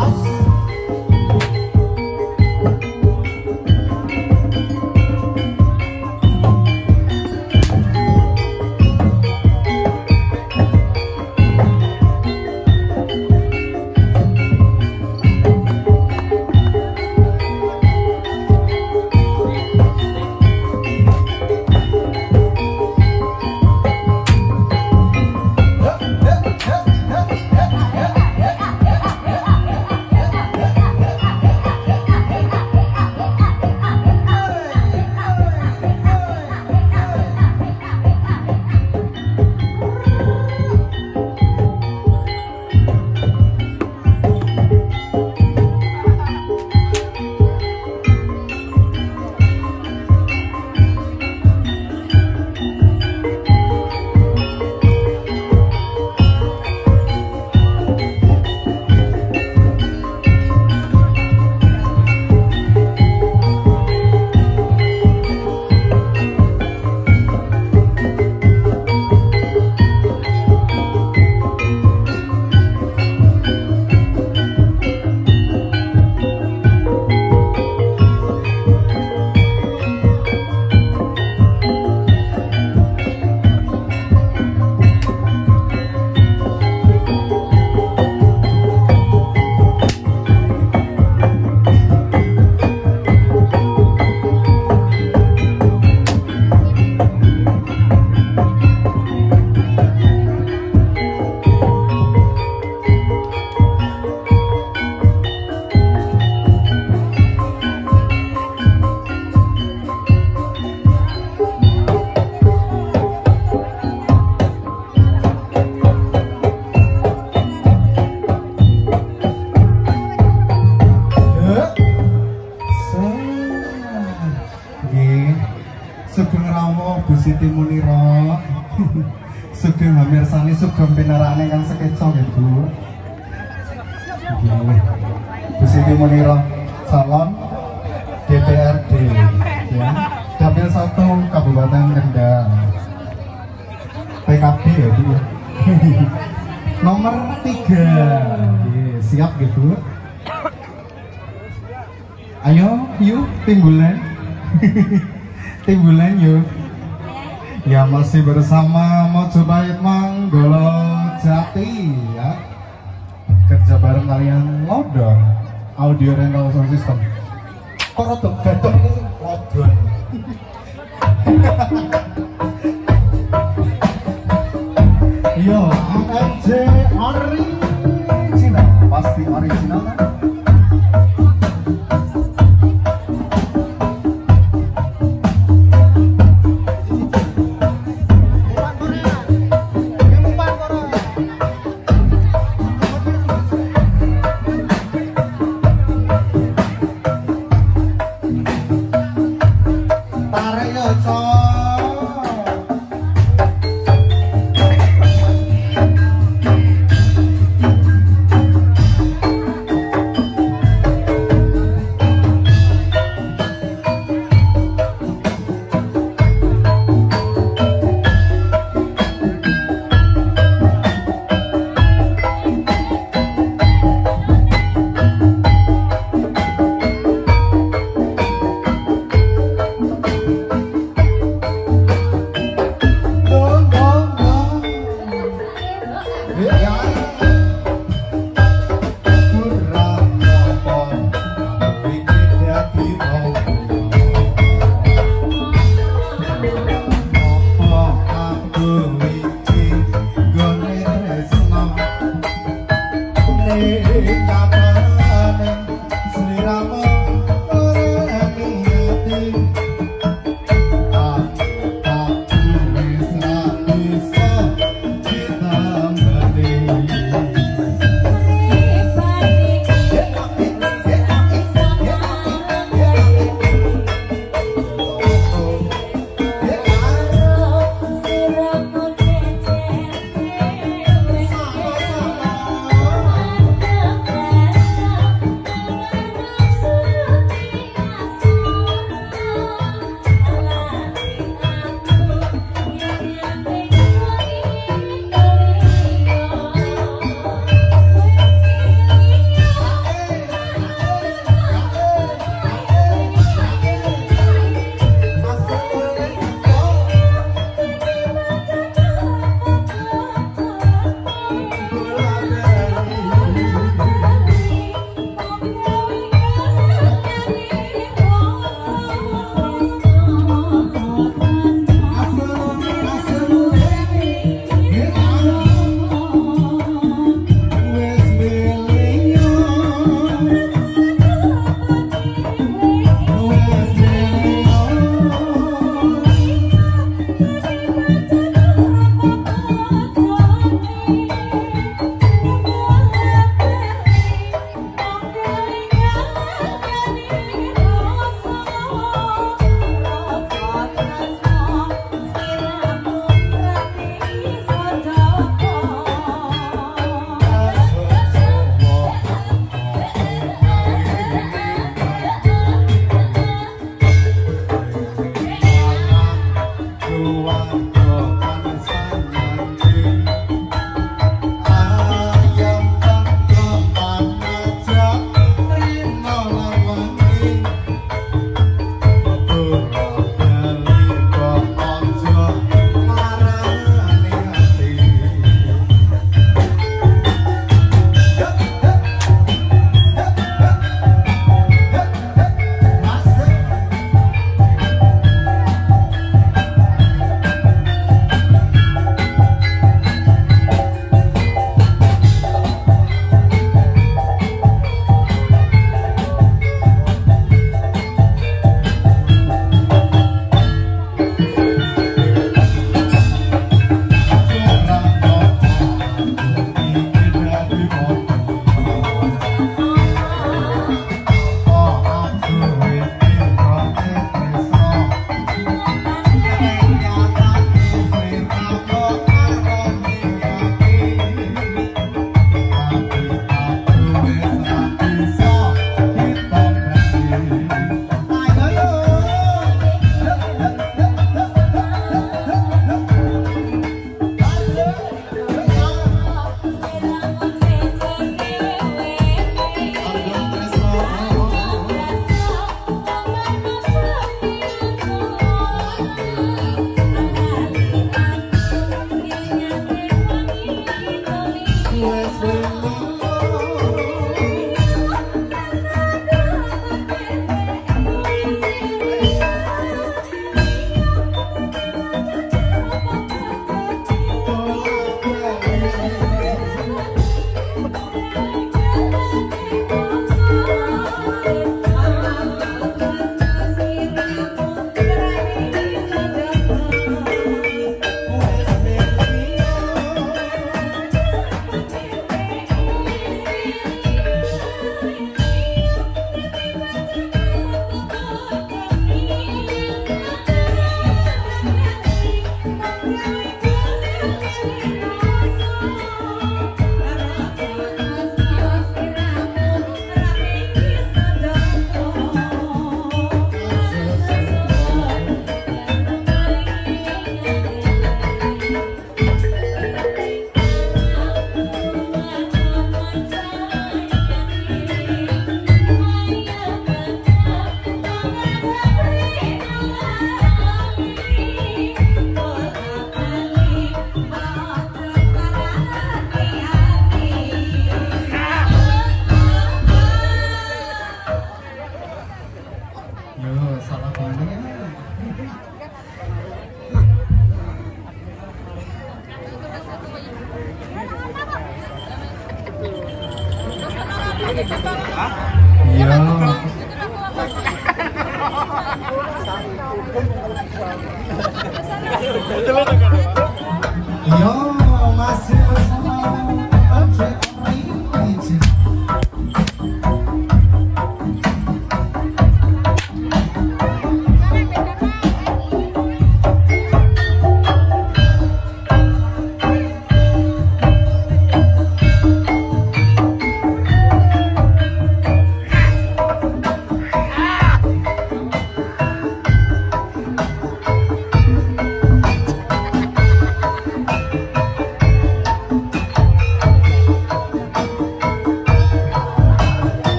아 masih bersama